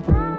Bye.